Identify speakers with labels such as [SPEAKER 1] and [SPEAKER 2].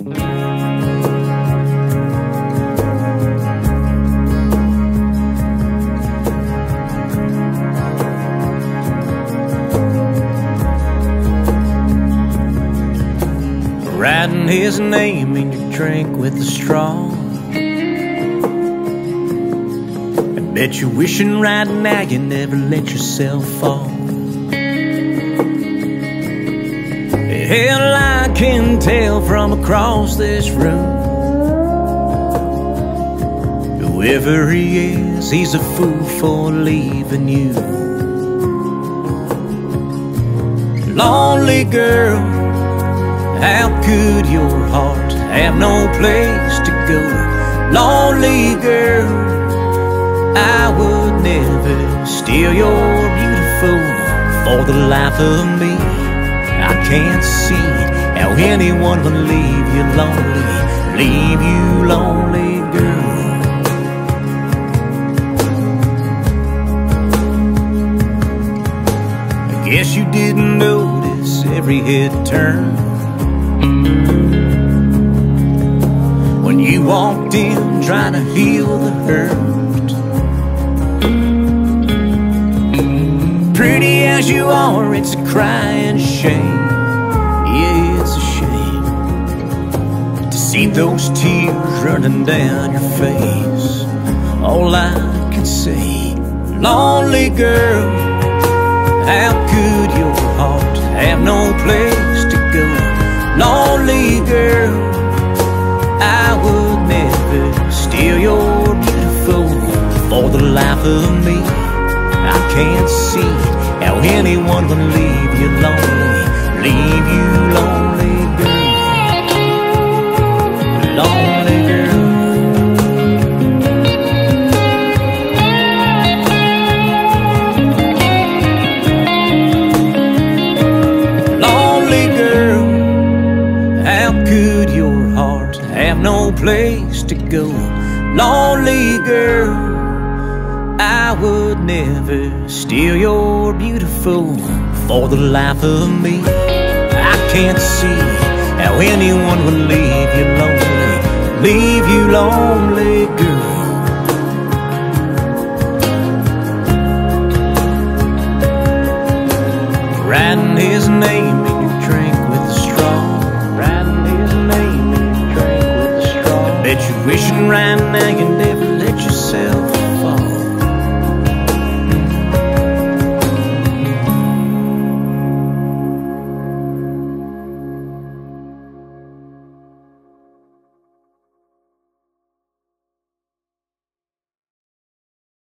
[SPEAKER 1] Writing his name in your drink with a straw. I bet you're wishing right now you never let yourself fall. Hell, I can tell from across this room. Whoever he is, he's a fool for leaving you. Lonely girl, how could your heart have no place to go? Lonely girl, I would never steal your beautiful for the life of me. I can't see how anyone would leave you lonely, leave you lonely, girl. I guess you didn't notice every head turn when you walked in trying to heal the hurt. Pretty as you are, it's a crying shame. See those tears running down your face. All I can say, lonely girl, how could your heart have no place to go? Lonely girl, I would never steal your beautiful for the life of me. I can't see how anyone would leave you lonely, leave you could your heart have no place to go? Lonely girl, I would never steal your beautiful for the life of me. I can't see how anyone would leave you lonely, leave you lonely, girl. Writing his name now you never let yourself